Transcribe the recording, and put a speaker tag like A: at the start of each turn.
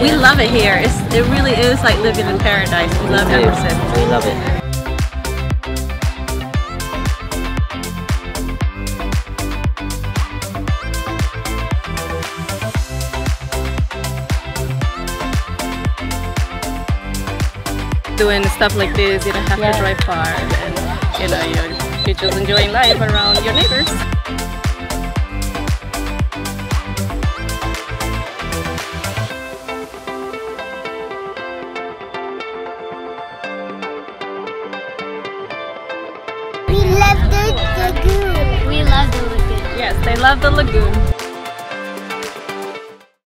A: We love it here. It's, it really is like living in paradise. We love
B: do.
A: Epperson.
B: We love it.
A: Doing stuff like this, you don't have
B: Yeah.
A: to drive far, and you know you're, you're just enjoying life around your neighbors.
C: Love the lagoon. We love the lagoon.
A: Yes, they love the lagoon.